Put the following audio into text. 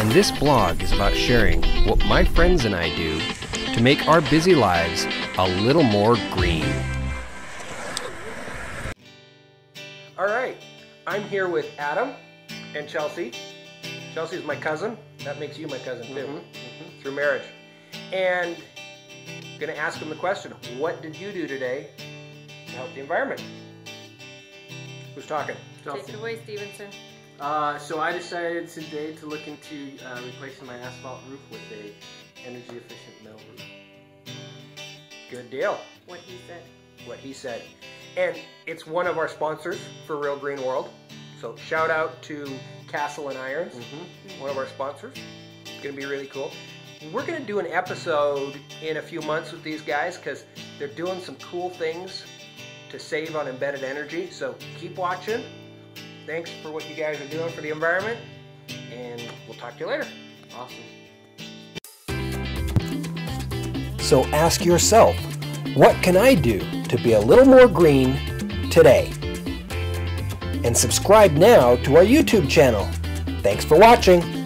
and this blog is about sharing what my friends and I do to make our busy lives a little more green. All right, I'm here with Adam and Chelsea. Chelsea's my cousin. That makes you my cousin too, Mm-hmm, through marriage. And I'm gonna ask them the question: What did you do today to help the environment? Who's talking? Chelsea. Take Chelsea. it away, Stevenson. Uh, so I decided today to look into uh, replacing my asphalt roof with a energy efficient metal roof. Good deal. What he said. What he said. And it's one of our sponsors for Real Green World. So shout out to Kassel and Irons, one of our sponsors. It's going to be really cool. We're going to do an episode in a few months with these guys because they're doing some cool things to save on embedded energy. So keep watching. Thanks for what you guys are doing for the environment. And we'll talk to you later. Awesome. So ask yourself, what can I do to be a little more green today? And subscribe now to our YouTube channel. Thanks for watching.